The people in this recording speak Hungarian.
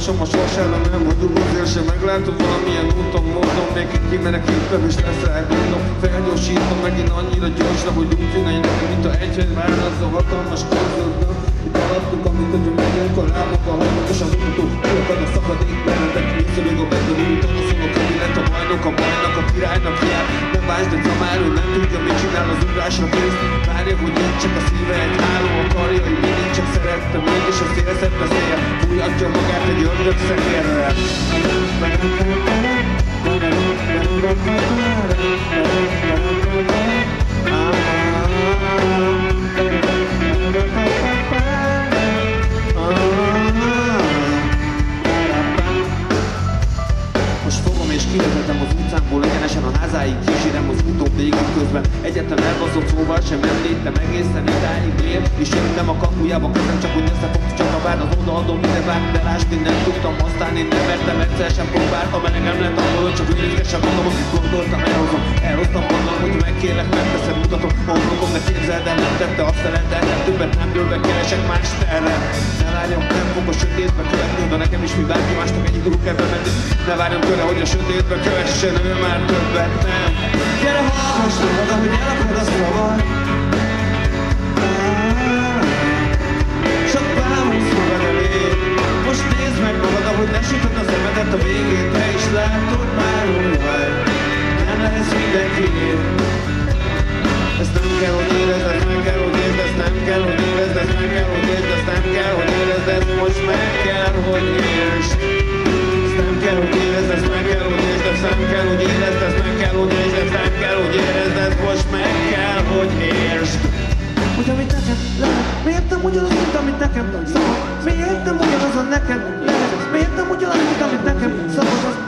olvasom a sorsára, nem vagyok azért sem. Meglátom valamilyen úton, módon Még itt kimenekítem és lesz rá gondom Felgyorsítom megint annyira gyorsra, hogy úgy tűnne nekem, mint a egyhez válasz a hatalmas közöldön Itt alattuk, amit hogyha megyünk a lábok, a hajlamosan mutató Kiakad a szakadék mellettek, visszalög a bedorult A szólok, hogy a bajnok, a bajnak, a királynak bánsz, de Tamáró nem tudja, mit csinál az ugrásra kész. Várja, hogy én csak a szíve egy háló akarja, hogy mindig csak szerettem Mégis a szélszett a szél, fújhatja magát egy ördög szekérrel. Most fogom és kivezetem házáig kísérem az úton végig közben. Egyetlen elbaszott szóval sem említem egészen idáig ér És jöttem a kapujába közben csak hogy összefogsz csak a vád az odaadom minden vád De lásd én nem tudtam aztán én nem mertem egyszer sem próbáltam Elegem lett abból hogy csak úgy nézgessem magam Gondoltam elhozom, elhoztam magam hogy megkérlek megteszed mutatom Homlokom de képzeld el nem tette azt a de nem többet nem dőlve keresek más terre Ne várjam nem fog a sötétbe követni de nekem is mi bárki másnak egy idő kell bemenni Ne várjam tőle hogy a sötétbe kövessen ő már többet kell, hogy érezd, ezt meg kell, hogy érezd, ezt nem kell, hogy érezd, ezt meg kell, hogy érezd, ezt nem kell, hogy érezd, ezt most meg kell, hogy értsd. Hogy amit nekem lehet, miért nem ugyanaz, mint amit nekem szabad? Miért nem ugyanaz a neked lehet? Miért nem ugyanaz, mint amit nekem szabad?